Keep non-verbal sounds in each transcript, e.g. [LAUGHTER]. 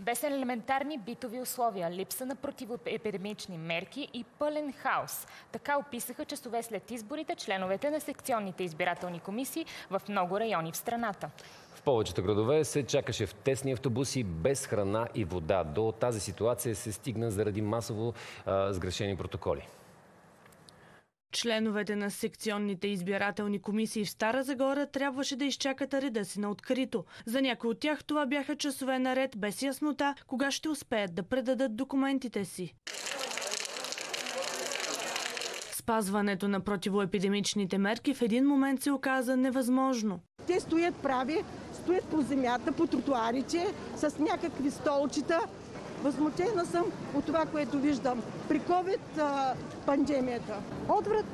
Без елементарни битови условия, липса на противоепидемични мерки и пълен хаос. Така описаха часове след изборите членовете на секционните избирателни комисии в много райони в страната. В повечето градове се чакаше в тесни автобуси без храна и вода. До тази ситуация се стигна заради масово а, сгрешени протоколи. Членовете на секционните избирателни комисии в Стара Загора трябваше да изчакат реда си на открито. За някои от тях това бяха часове наред без яснота, кога ще успеят да предадат документите си. Спазването на противоепидемичните мерки в един момент се оказа невъзможно. Те стоят прави, стоят по земята, по тротуарите, с някакви столчета. Възмутена съм от това, което виждам при COVID-пандемията. Отврат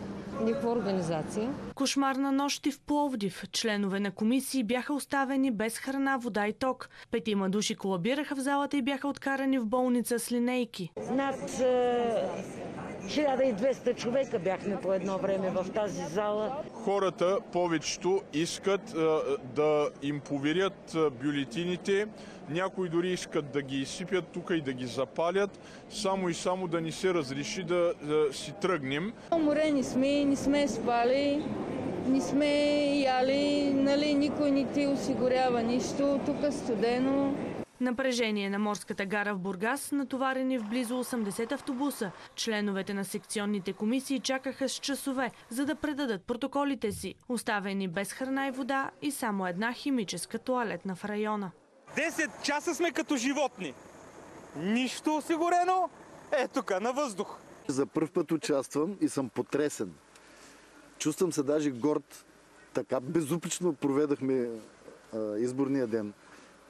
никаква организация. Кошмарна нощ и в Пловдив. Членове на комисии бяха оставени без храна, вода и ток. Петима души колабираха в залата и бяха откарани в болница с линейки. Над 1200 човека бяхме по едно време в тази зала. Хората, повечето, искат а, да им поверят бюлетините. Някои дори искат да ги изсипят тук и да ги запалят, само и само да ни се разреши да, да си тръгнем. Уморени сме, не сме спали, не сме яли, нали, никой не ти осигурява нищо, тук е студено. Напрежение на морската гара в Бургас, натоварени в близо 80 автобуса. Членовете на секционните комисии чакаха с часове, за да предадат протоколите си, оставени без храна и вода и само една химическа туалетна в района. 10 часа сме като животни. Нищо осигурено. Е тук, на въздух. За първ път участвам и съм потресен. Чувствам се даже горд. Така безупречно проведахме а, изборния ден.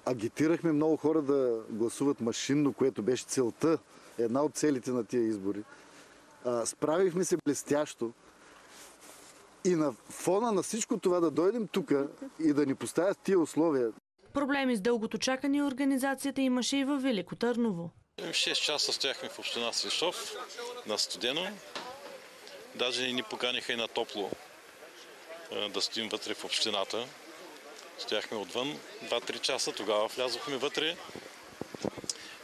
Агитирахме много хора да гласуват машинно, което беше целта, една от целите на тия избори. А, справихме се блестящо. И на фона на всичко това да дойдем тук и да ни поставят тия условия, Проблеми с дългото чакане и организацията имаше и във Велико Търново. 6 часа стояхме в община Свищов на студено. Даже ни поканиха и на топло да стоим вътре в общината. Стояхме отвън 2-3 часа, тогава влязохме вътре.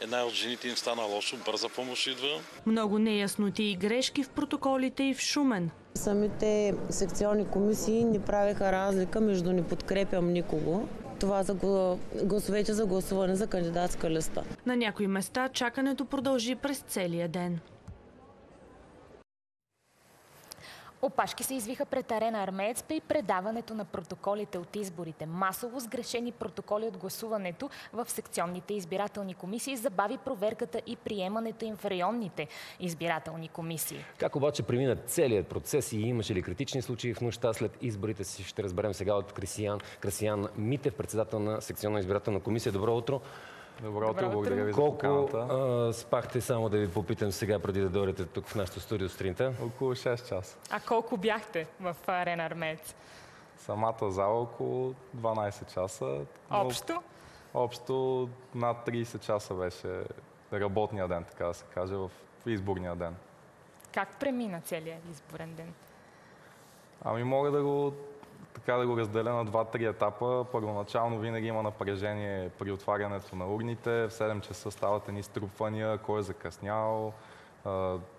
Една от жените им стана лошо, бърза помощ идва. Много неясноти и грешки в протоколите и в Шумен. Самите секционни комисии не правиха разлика между не подкрепям никого това за гласовете за гласуване за кандидатска листа. На някои места чакането продължи през целия ден. Опашки се извиха пред арена Армеец при предаването на протоколите от изборите. Масово сгрешени протоколи от гласуването в секционните избирателни комисии забави проверката и приемането им в районните избирателни комисии. Как обаче премина целият процес и имаше ли критични случаи в нощта след изборите си ще разберем сега от Крисиян, Красиян Митев, председател на секционна избирателна комисия. Добро утро! Добро утро, благодаря ви Колко, за поканата. спахте само да ви попитам сега, преди да дойдете тук в нашото студио сутринта? Около 6 часа. А колко бяхте в Арена Армеец? Самата зала около 12 часа. Общо? Общо над 30 часа беше работния ден, така да се каже, в изборния ден. Как премина целият изборен ден? Ами мога да го така да го разделя на два-три етапа. Първоначално винаги има напрежение при отварянето на урните. В 7 часа стават едни струпвания, кой е закъснял.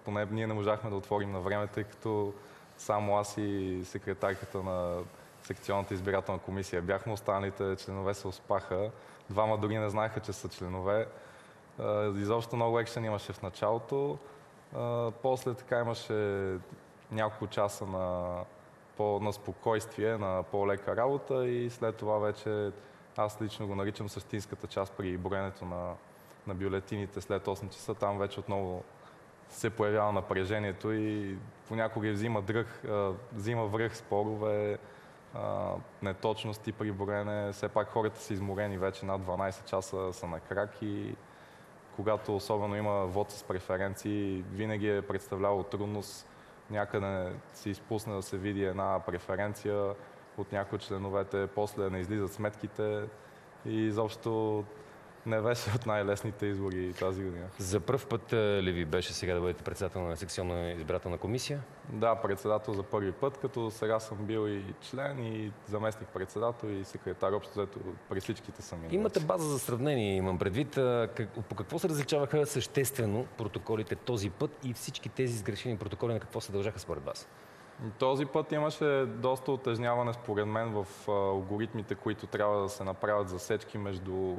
поне ние не можахме да отворим на време, тъй като само аз и секретарката на секционната избирателна комисия бяхме. Останалите членове се успаха. Двама дори не знаеха, че са членове. изобщо много екшен имаше в началото. после така имаше няколко часа на по, на спокойствие, на по-лека работа и след това вече аз лично го наричам същинската част при броенето на, на бюлетините след 8 часа. Там вече отново се появява напрежението и понякога взима, дръх, взима връх спорове, неточности при броене. Все пак хората са изморени вече над 12 часа са на крак и когато особено има вод с преференции, винаги е представлявало трудност някъде се изпусне да се види една преференция от някои от членовете, после не излизат сметките и изобщо не беше от най-лесните избори тази година. За първ път ли ви беше сега да бъдете председател на секционна избирателна комисия? Да, председател за първи път, като сега съм бил и член, и заместник председател, и секретар. Общо взето при всичките съм. Имате база за сравнение, имам предвид. По какво се различаваха съществено протоколите този път и всички тези сгрешени протоколи на какво се дължаха според вас? Този път имаше доста отежняване според мен в алгоритмите, които трябва да се направят засечки между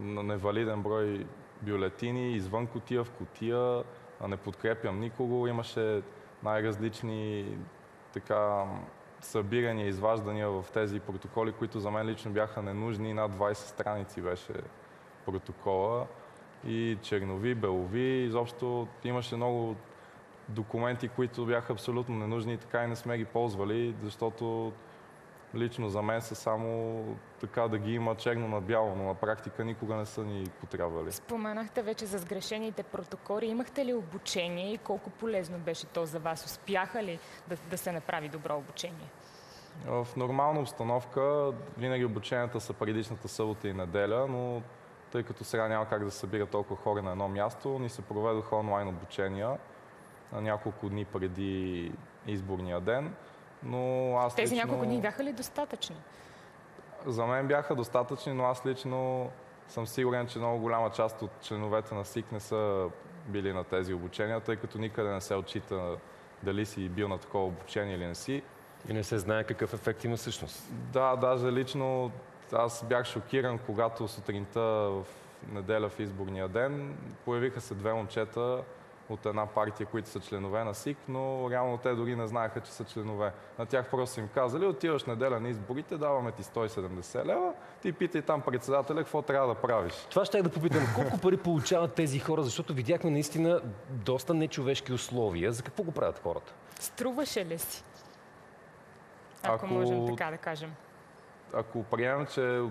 невалиден брой бюлетини, извън котия, в котия, не подкрепям никого. Имаше най-различни така събирания, изваждания в тези протоколи, които за мен лично бяха ненужни. Над 20 страници беше протокола. И чернови, белови. Изобщо имаше много документи, които бяха абсолютно ненужни и така и не сме ги ползвали, защото лично за мен са само така да ги има черно на бяло, но на практика никога не са ни потребвали. Споменахте вече за сгрешените протоколи. Имахте ли обучение и колко полезно беше то за вас? Успяха ли да, да се направи добро обучение? В нормална обстановка винаги обученията са предишната събота и неделя, но тъй като сега няма как да събира толкова хора на едно място, ни се проведоха онлайн обучения няколко дни преди изборния ден. Но аз Тези лично... няколко дни бяха ли достатъчни? За мен бяха достатъчни, но аз лично съм сигурен, че много голяма част от членовете на СИК не са били на тези обучения, тъй като никъде не се отчита дали си бил на такова обучение или не си. И не се знае какъв ефект има всъщност. Да, даже лично аз бях шокиран, когато сутринта в неделя в изборния ден появиха се две момчета, от една партия, които са членове на СИК, но реално те дори не знаеха, че са членове. На тях просто са им казали, отиваш неделя на изборите, даваме ти 170 лева, ти питай там председателя какво трябва да правиш. Това ще да попитам. Колко пари получават тези хора, защото видяхме наистина доста нечовешки условия. За какво го правят хората? Струваше ли си? Ако, ако можем така да кажем. Ако приемем, че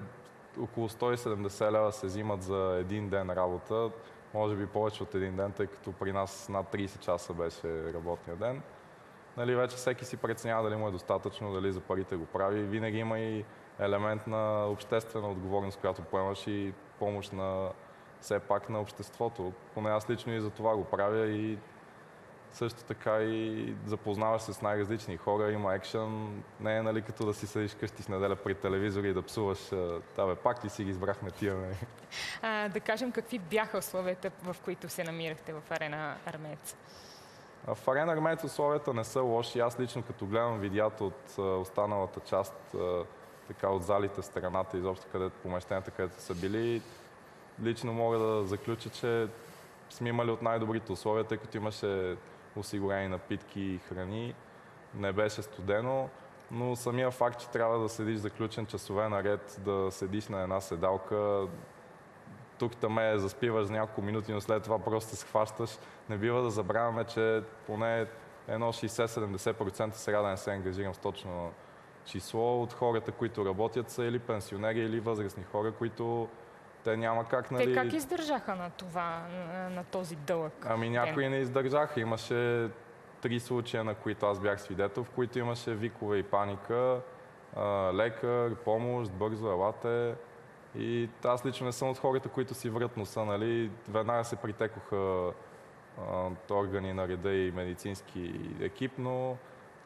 около 170 лева се взимат за един ден работа, може би повече от един ден, тъй като при нас над 30 часа беше работния ден. Нали, вече всеки си преценява дали му е достатъчно, дали за парите го прави. Винаги има и елемент на обществена отговорност, която поемаш и помощ на все пак на обществото. Поне аз лично и за това го правя и също така и запознаваш се с най-различни хора, има екшен. Не е нали като да си седиш къщи с неделя при телевизора и да псуваш. Да, пак ли си ги избрахме тия? Не? [LAUGHS] А, да кажем какви бяха условията, в които се намирахте в арена Армец? В арена Армец условията не са лоши. Аз лично като гледам видеята от останалата част така от залите, страната, изобщо където помещенията, където са били, лично мога да заключа, че сме имали от най-добрите условия, тъй като имаше осигурени напитки и храни. Не беше студено, но самия факт, че трябва да седиш заключен часове наред, да седиш на една седалка, тук таме заспиваш за няколко минути, но след това просто се схващаш. Не бива да забравяме, че поне едно 60-70% сега да не се ангажирам с точно число от хората, които работят са или пенсионери, или възрастни хора, които те няма как, нали... Те как издържаха на това, на, този дълъг Ами някои ден? не издържаха. Имаше три случая, на които аз бях свидетел, в които имаше викове и паника. Лекар, помощ, бързо, елате. И аз лично не съм от хората, които си врат носа, нали? Веднага се притекоха а, органи на реда и медицински екип, но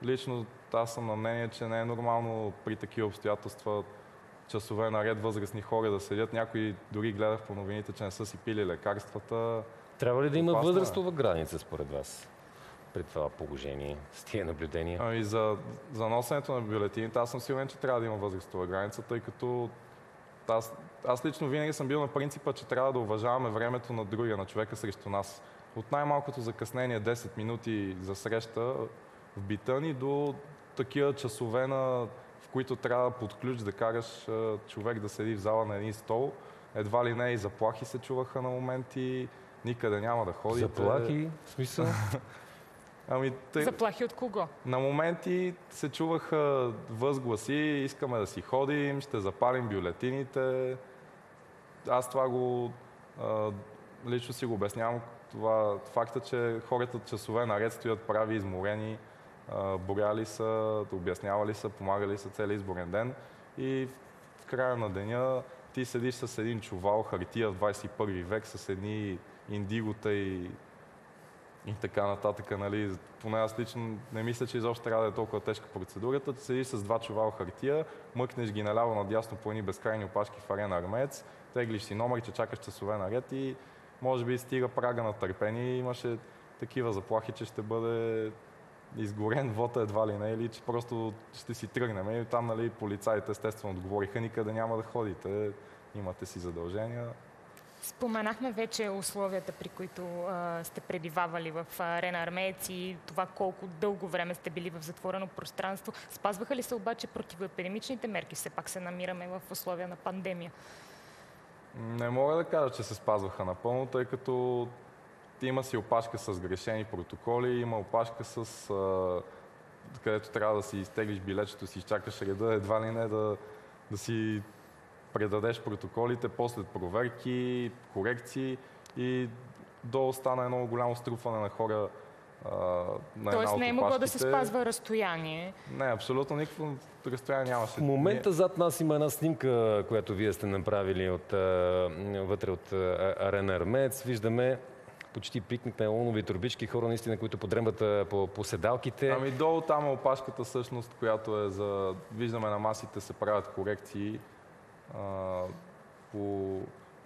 лично аз съм на мнение, че не е нормално при такива обстоятелства часове наред възрастни хора да седят. Някои дори гледах по новините, че не са си пили лекарствата. Трябва ли да има възрастова граница според вас? при това положение, с тия наблюдения? Ами за, за носенето на бюлетините аз съм сигурен, че трябва да има възрастова граница, тъй като аз, аз лично винаги съм бил на принципа, че трябва да уважаваме времето на другия, на човека срещу нас. От най-малкото закъснение 10 минути за среща в бита ни до такива часове на които трябва под ключ да караш човек да седи в зала на един стол. Едва ли не и заплахи се чуваха на моменти, никъде няма да ходи. Заплахи? В смисъл? [LAUGHS] Ами, тъй... Заплахи от кого? На моменти се чуваха възгласи, искаме да си ходим, ще запалим бюлетините. Аз това го а, лично си го обяснявам. Това, факта, че хората часове наред стоят прави, изморени, боряли са, обяснявали са, помагали са целият изборен ден и в края на деня ти седиш с един чувал, хартия в 21 век, с едни индигота и, и така нататък. Нали. Поне аз лично не мисля, че изобщо трябва да е толкова тежка процедурата. Ти седиш с два чувала хартия, мъкнеш ги наляво надясно по едни безкрайни опашки в арена армеец, теглиш си номер, че чакаш часове наред и може би стига прага на търпение имаше такива заплахи, че ще бъде изгорен вота едва ли не, или че просто ще си тръгнем. И там нали, полицаите естествено отговориха, никъде няма да ходите, имате си задължения. Споменахме вече условията, при които а, сте пребивавали в арена Армеец и това колко дълго време сте били в затворено пространство. Спазваха ли се обаче противоепидемичните мерки? Все пак се намираме в условия на пандемия. Не мога да кажа, че се спазваха напълно, тъй като има си опашка с грешени протоколи, има опашка с а, където трябва да си изтеглиш билечето, си изчакаш реда, едва ли не да, да си предадеш протоколите, после проверки, корекции и до остана едно голямо струпване на хора на Тоест не е могло да се спазва разстояние? Не, абсолютно никакво разстояние нямаше. В момента зад нас има една снимка, която вие сте направили от, вътре от арена Армец. Виждаме почти пикник на елонови турбички, хора наистина, които подремват по, по седалките. Ами долу там е опашката всъщност, която е за... Виждаме на масите се правят корекции. А, по...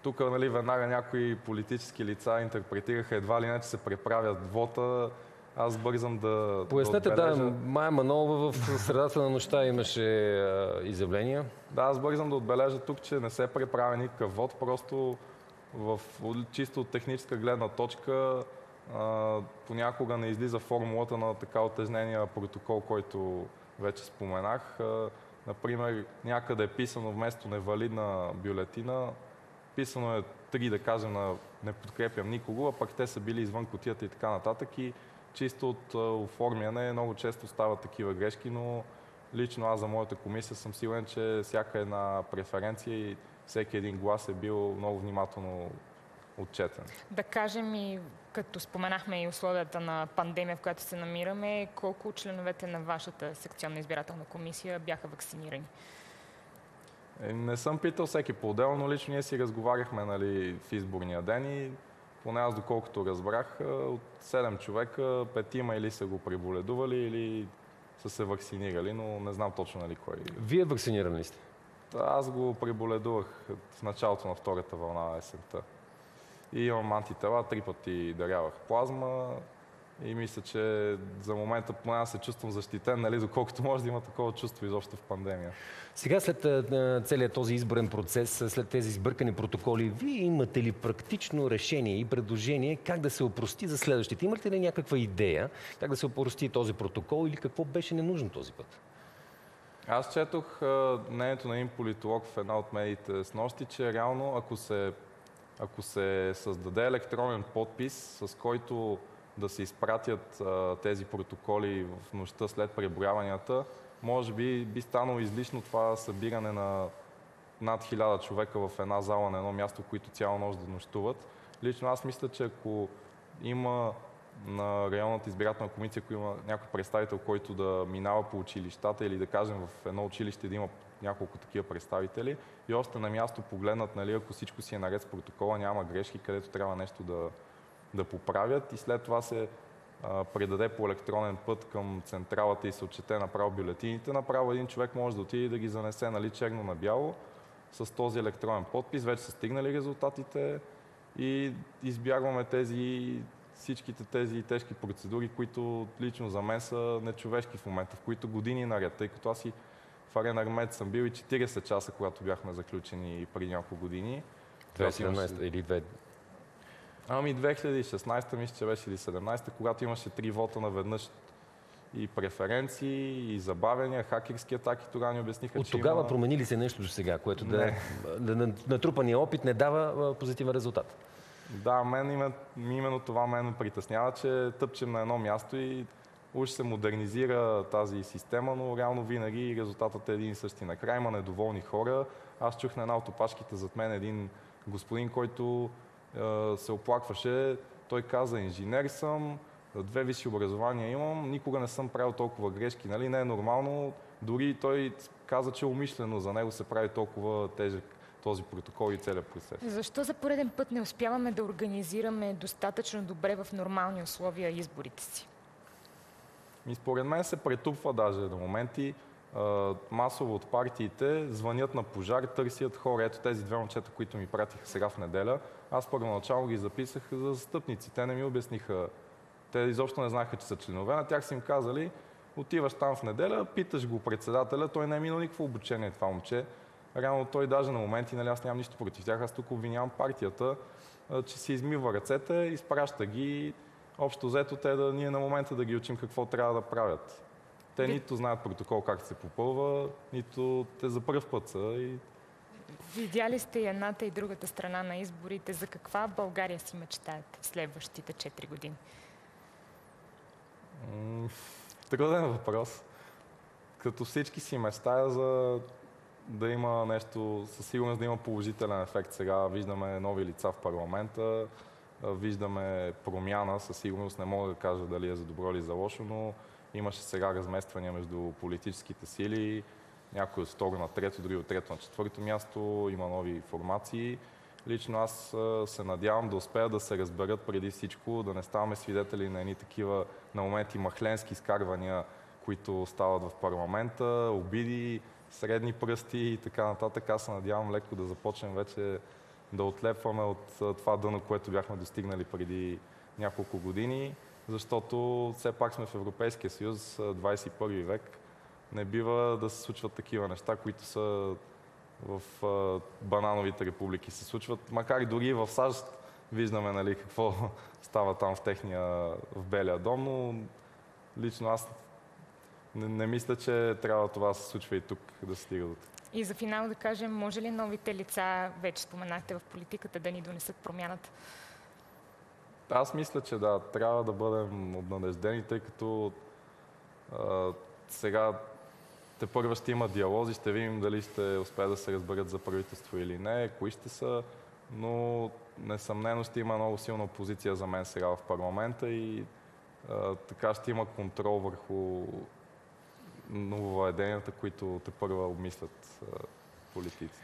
Тук нали, веднага някои политически лица интерпретираха едва ли не, че се преправят вота. Аз бързам да. Пояснете, да, отбележа... да, Майя Манолова в средата на нощта имаше а, изявления. Да, аз бързам да отбележа тук, че не се преправя никакъв вод, просто в чисто техническа гледна точка понякога не излиза формулата на така отежнения протокол, който вече споменах. Например, някъде е писано вместо невалидна бюлетина, писано е три, да кажем, на не подкрепям никого, а пък те са били извън котията и така нататък. И чисто от оформяне много често стават такива грешки, но лично аз за моята комисия съм сигурен, че всяка една преференция и всеки един глас е бил много внимателно отчетен. Да кажем и, като споменахме и условията на пандемия, в която се намираме, колко членовете на вашата секционна избирателна комисия бяха вакцинирани? Е, не съм питал всеки по-отделно, но лично ние си разговаряхме нали, в изборния ден и поне аз доколкото разбрах, от 7 човека, петима или са го преболедували, или са се вакцинирали, но не знам точно нали кой. Вие вакциниран ли сте? Аз го преболедувах в началото на втората вълна на есента. И имам антитела, три пъти дарявах плазма и мисля, че за момента поне се чувствам защитен, нали, доколкото може да има такова чувство изобщо в пандемия. Сега след целият този изборен процес, след тези сбъркани протоколи, вие имате ли практично решение и предложение как да се опрости за следващите? Имате ли някаква идея как да се опрости този протокол или какво беше ненужно този път? Аз четох мнението на един политолог в една от медиите с нощи, че реално ако се, ако се създаде електронен подпис, с който да се изпратят а, тези протоколи в нощта след преброяванията, може би би станало излишно това събиране на над хиляда човека в една зала на едно място, които цяла нощ да нощуват. Лично аз мисля, че ако има на районната избирателна комисия, ако има някой представител, който да минава по училищата или да кажем в едно училище да има няколко такива представители и още на място погледнат, нали, ако всичко си е наред с протокола, няма грешки, където трябва нещо да, да поправят и след това се а, предаде по електронен път към централата и се отчете направо бюлетините, направо един човек може да отиде и да ги занесе нали, черно на бяло с този електронен подпис. Вече са стигнали резултатите и избягваме тези всичките тези тежки процедури, които лично за мен са нечовешки в момента, в които години наред, тъй като аз и в Арена Армет съм бил и 40 часа, когато бяхме заключени преди няколко години. 2017 или 2? Ами 2016 мисля, че беше или 17 когато имаше три вота наведнъж и преференции, и забавяния, хакерски атаки, тогава ни обясниха, От че тогава има... промени ли се нещо до сега, което да, да натрупания опит не дава позитивен резултат? Да, мен именно, именно това мен ме притеснява, че тъпчем на едно място и уж се модернизира тази система, но реално винаги резултатът е един и същи. Накрая има недоволни хора. Аз чух на една от опашките зад мен един господин, който е, се оплакваше. Той каза, инженер съм, две висши образования имам, никога не съм правил толкова грешки. Нали? Не е нормално. Дори той каза, че умишлено за него се прави толкова тежък този протокол и целият процес. Защо за пореден път не успяваме да организираме достатъчно добре в нормални условия изборите си? И според мен се претупва даже на моменти масово от партиите звънят на пожар, търсят хора. Ето тези две момчета, които ми пратиха сега в неделя. Аз първоначално ги записах за застъпници. Те не ми обясниха. Те изобщо не знаеха, че са членове. На тях са им казали, отиваш там в неделя, питаш го председателя, той не е минал никакво обучение това момче. Реално той даже на моменти, нали, аз нямам нищо против тях, аз тук обвинявам партията, че си измива ръцете, изпраща ги, общо взето те да ние на момента да ги учим какво трябва да правят. Те нито знаят протокол как се попълва, нито те за първ път са. И... Видяли сте и едната и другата страна на изборите. За каква България си мечтаете в следващите 4 години? труден въпрос. Като всички си мечтая за да има нещо, със сигурност да има положителен ефект. Сега виждаме нови лица в парламента, виждаме промяна, със сигурност не мога да кажа дали е за добро или за лошо, но Имаше сега размествания между политическите сили, някои от второ на трето, други от трето на четвърто място, има нови формации. Лично аз се надявам да успея да се разберат преди всичко, да не ставаме свидетели на едни такива на моменти махленски изкарвания, които стават в парламента, обиди, средни пръсти и така нататък. Аз се надявам леко да започнем вече да отлепваме от това дъно, което бяхме достигнали преди няколко години защото все пак сме в Европейския съюз, 21 век. Не бива да се случват такива неща, които са в банановите републики се случват, макар и дори в САЩ виждаме нали, какво [LAUGHS] става там в техния, в Белия дом, но лично аз не, не мисля, че трябва това да се случва и тук, да се стига до тук. И за финал да кажем, може ли новите лица, вече споменахте в политиката, да ни донесат промяната? Аз мисля, че да, трябва да бъдем обнадеждени, тъй като а, сега те първа ще има диалози, ще видим дали ще успеят да се разберат за правителство или не, кои ще са, но несъмнено ще има много силна опозиция за мен сега в парламента и а, така ще има контрол върху нововведенията, които те първа обмислят политиците.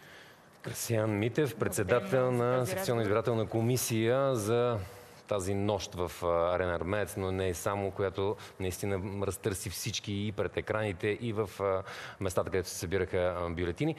Красиян Митев, председател на секционна избирателна комисия за тази нощ в Арена Армец, но не е само, която наистина разтърси всички и пред екраните, и в местата, където се събираха бюлетини.